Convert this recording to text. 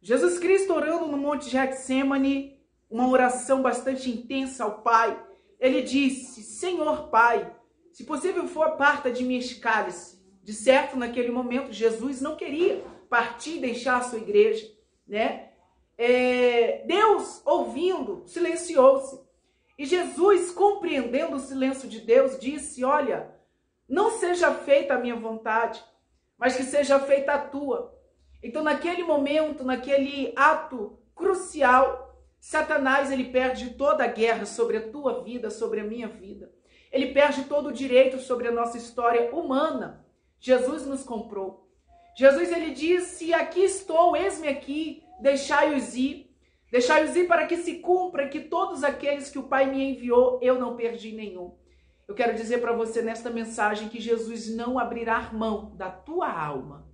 Jesus Cristo orando no Monte Getsemane, uma oração bastante intensa ao Pai, ele disse: Senhor Pai, se possível for, parta de mim este cálice. De certo, naquele momento, Jesus não queria partir e deixar a sua igreja, né? É, Deus, ouvindo, silenciou-se. E Jesus, compreendendo o silêncio de Deus, disse: Olha, não seja feita a minha vontade, mas que seja feita a tua. Então, naquele momento, naquele ato crucial, Satanás ele perde toda a guerra sobre a tua vida, sobre a minha vida. Ele perde todo o direito sobre a nossa história humana. Jesus nos comprou. Jesus ele disse: Aqui estou, eis-me aqui, deixai-os ir. Deixai-os ir para que se cumpra que todos aqueles que o Pai me enviou, eu não perdi nenhum. Eu quero dizer para você nesta mensagem que Jesus não abrirá mão da tua alma.